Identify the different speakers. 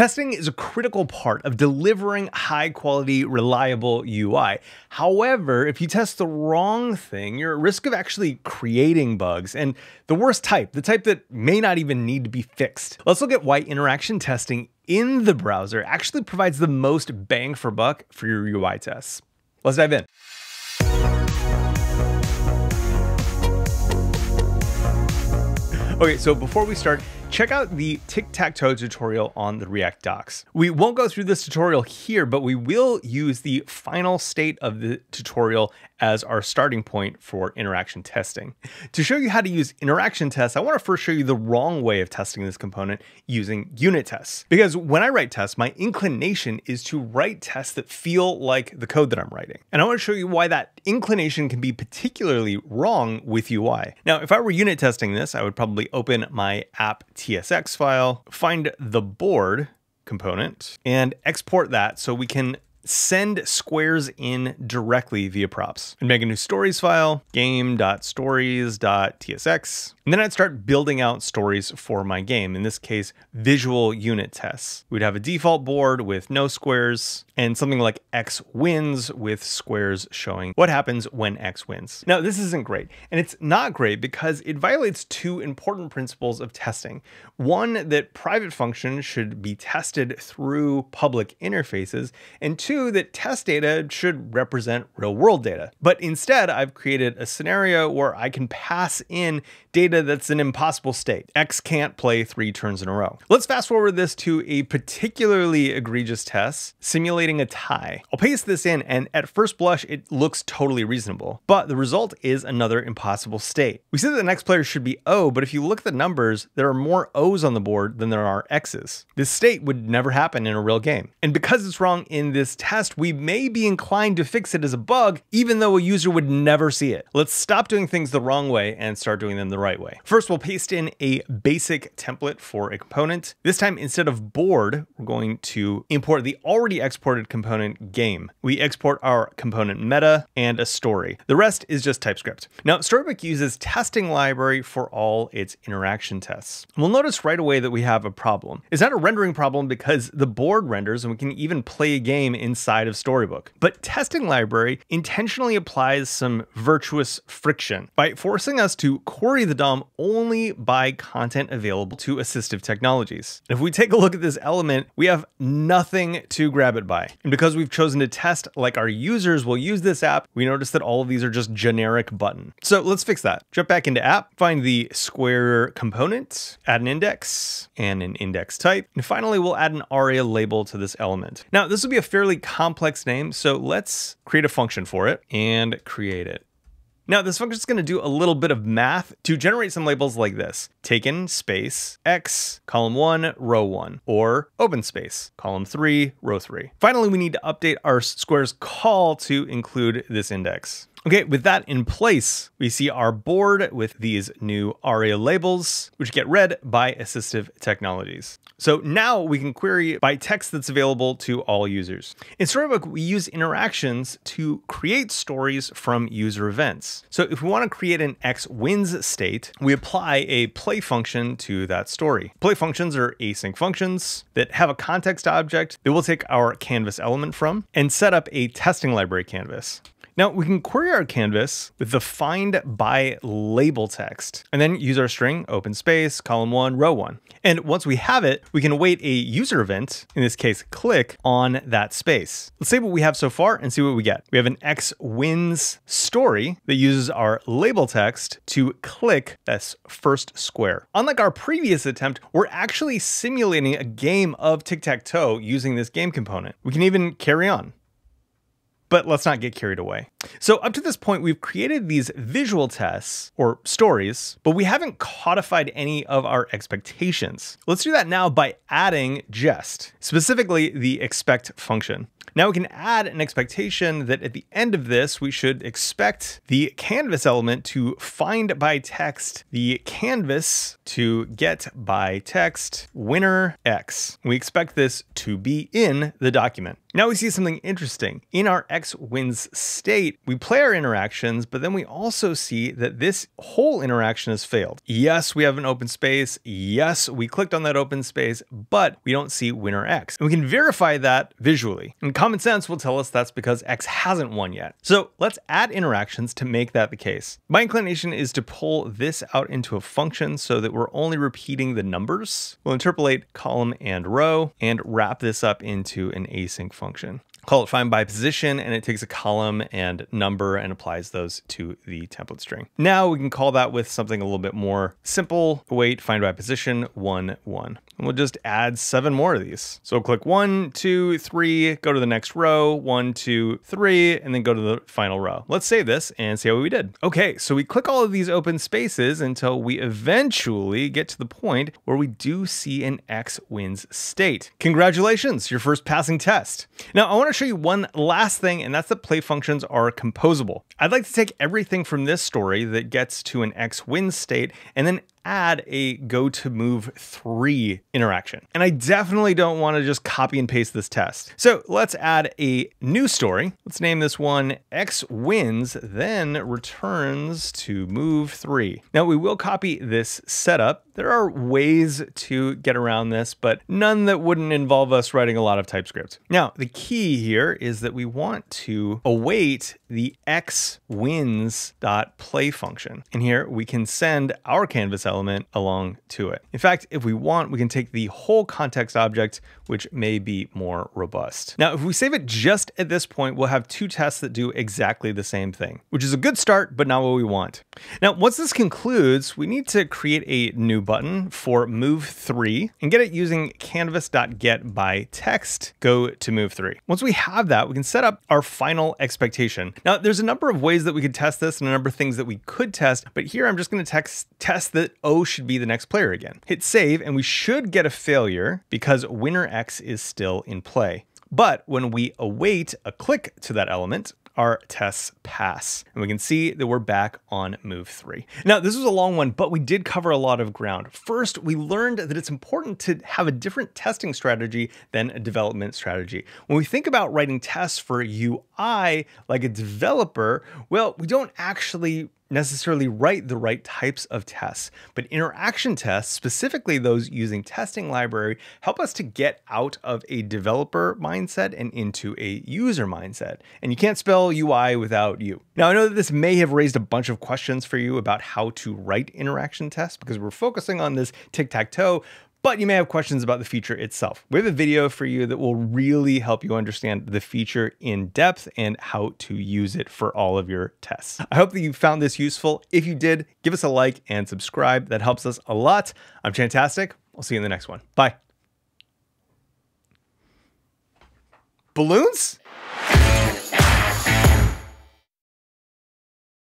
Speaker 1: Testing is a critical part of delivering high quality, reliable UI. However, if you test the wrong thing, you're at risk of actually creating bugs and the worst type, the type that may not even need to be fixed. Let's look at why interaction testing in the browser actually provides the most bang for buck for your UI tests. Let's dive in. Okay, so before we start, check out the tic-tac-toe tutorial on the React docs. We won't go through this tutorial here, but we will use the final state of the tutorial as our starting point for interaction testing. To show you how to use interaction tests, I want to first show you the wrong way of testing this component using unit tests. Because when I write tests, my inclination is to write tests that feel like the code that I'm writing. And I want to show you why that inclination can be particularly wrong with UI. Now, if I were unit testing this, I would probably open my app TSX file, find the board component and export that so we can send squares in directly via props. And make a new stories file, game.stories.tsx, and then I'd start building out stories for my game, in this case, visual unit tests. We'd have a default board with no squares and something like X wins with squares showing what happens when X wins. Now, this isn't great, and it's not great because it violates two important principles of testing. One, that private functions should be tested through public interfaces, and two, that test data should represent real world data. But instead, I've created a scenario where I can pass in data that's an impossible state. X can't play three turns in a row. Let's fast forward this to a particularly egregious test, simulating a tie. I'll paste this in and at first blush, it looks totally reasonable, but the result is another impossible state. We see that the next player should be O, but if you look at the numbers, there are more O's on the board than there are X's. This state would never happen in a real game. And because it's wrong in this test, we may be inclined to fix it as a bug, even though a user would never see it. Let's stop doing things the wrong way and start doing them the right way. First, we'll paste in a basic template for a component. This time, instead of board, we're going to import the already exported component game. We export our component meta and a story. The rest is just TypeScript. Now, Storybook uses testing library for all its interaction tests. We'll notice right away that we have a problem. It's not a rendering problem because the board renders and we can even play a game inside of Storybook. But testing library intentionally applies some virtuous friction by forcing us to query the DOM only by content available to assistive technologies. if we take a look at this element, we have nothing to grab it by. And because we've chosen to test like our users will use this app, we notice that all of these are just generic button. So let's fix that. Jump back into app, find the square component, add an index and an index type. And finally, we'll add an aria label to this element. Now, this will be a fairly complex name, so let's create a function for it and create it. Now this function is going to do a little bit of math to generate some labels like this. Taken space x column 1 row 1 or open space column 3 row 3. Finally we need to update our squares call to include this index. Okay, with that in place, we see our board with these new ARIA labels, which get read by assistive technologies. So now we can query by text that's available to all users. In Storybook, we use interactions to create stories from user events. So if we want to create an X wins state, we apply a play function to that story. Play functions are async functions that have a context object that we'll take our canvas element from and set up a testing library canvas. Now we can query our canvas with the find by label text and then use our string open space, column one, row one. And once we have it, we can await a user event, in this case, click on that space. Let's see what we have so far and see what we get. We have an X wins story that uses our label text to click this first square. Unlike our previous attempt, we're actually simulating a game of tic-tac-toe using this game component. We can even carry on but let's not get carried away. So up to this point, we've created these visual tests or stories, but we haven't codified any of our expectations. Let's do that now by adding jest, specifically the expect function. Now we can add an expectation that at the end of this, we should expect the canvas element to find by text the canvas to get by text winner X. We expect this to be in the document. Now we see something interesting. In our X wins state, we play our interactions, but then we also see that this whole interaction has failed. Yes, we have an open space. Yes, we clicked on that open space, but we don't see winner X. And we can verify that visually. And common sense will tell us that's because X hasn't won yet. So let's add interactions to make that the case. My inclination is to pull this out into a function so that we're only repeating the numbers. We'll interpolate column and row and wrap this up into an async function call it find by position and it takes a column and number and applies those to the template string. Now we can call that with something a little bit more simple. Wait, find by position, one, one. And we'll just add seven more of these. So click one, two, three, go to the next row, one, two, three, and then go to the final row. Let's save this and see how we did. Okay, so we click all of these open spaces until we eventually get to the point where we do see an X wins state. Congratulations, your first passing test. Now I wanna show you one last thing, and that's that play functions are composable. I'd like to take everything from this story that gets to an X wins state and then add a go to move three interaction. And I definitely don't want to just copy and paste this test. So let's add a new story. Let's name this one X wins, then returns to move three. Now we will copy this setup. There are ways to get around this, but none that wouldn't involve us writing a lot of TypeScript. Now, the key here is that we want to await the X wins dot play function. And here we can send our canvas element along to it. In fact, if we want, we can take the whole context object, which may be more robust. Now, if we save it just at this point, we'll have two tests that do exactly the same thing, which is a good start, but not what we want. Now, once this concludes, we need to create a new button for move three and get it using canvas.get by text go to move three. Once we have that, we can set up our final expectation. Now, there's a number of ways that we could test this and a number of things that we could test, but here I'm just gonna text, test that O should be the next player again. Hit save, and we should get a failure because winner X is still in play. But when we await a click to that element, our tests pass. And we can see that we're back on move three. Now, this was a long one, but we did cover a lot of ground. First, we learned that it's important to have a different testing strategy than a development strategy. When we think about writing tests for UI like a developer, well, we don't actually necessarily write the right types of tests, but interaction tests, specifically those using testing library, help us to get out of a developer mindset and into a user mindset. And you can't spell UI without you. Now, I know that this may have raised a bunch of questions for you about how to write interaction tests because we're focusing on this tic-tac-toe, but you may have questions about the feature itself. We have a video for you that will really help you understand the feature in depth and how to use it for all of your tests. I hope that you found this useful. If you did, give us a like and subscribe. That helps us a lot. I'm Chantastic. I'll see you in the next one. Bye. Balloons?